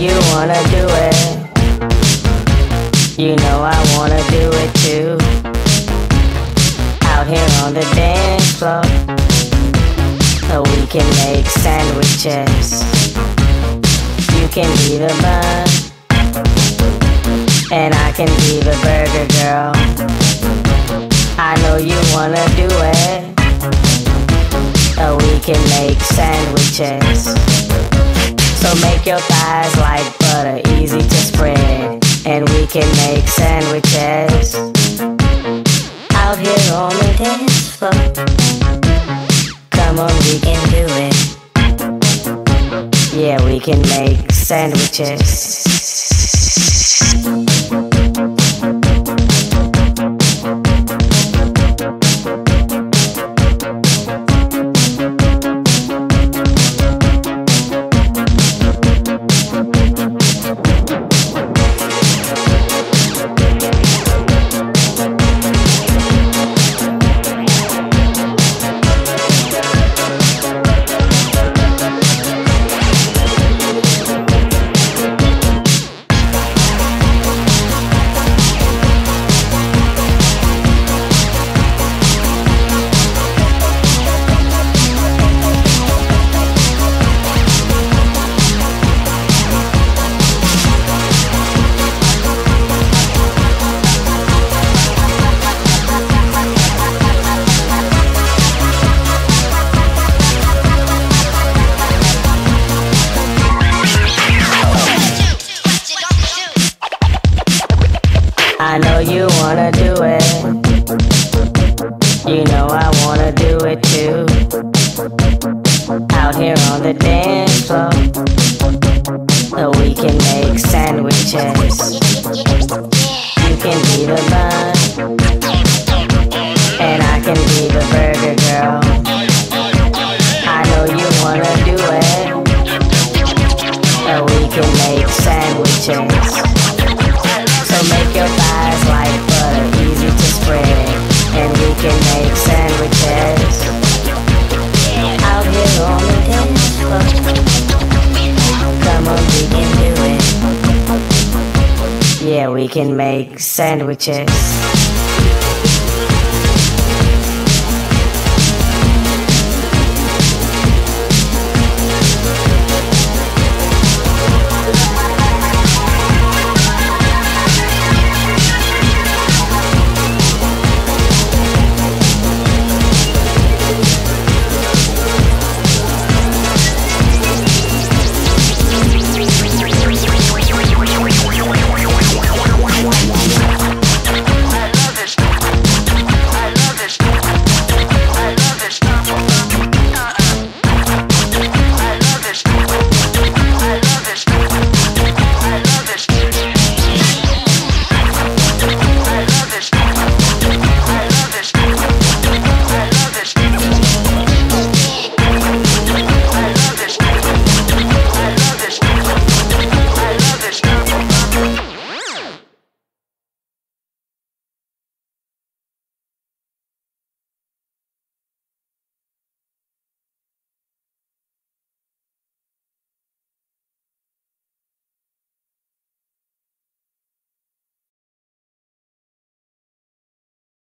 you wanna do it. You know I wanna do it too. Out here on the dance floor, so we can make sandwiches. You can be the bun, and I can be the burger girl. I know you wanna do it, so we can make sandwiches. So make your thighs like butter, easy to spread. And we can make sandwiches out here on the dance floor. Come on, we can do it. Yeah, we can make sandwiches. You know I wanna do it too. Out here on the dance floor, we can make sandwiches. Yeah, we can make sandwiches.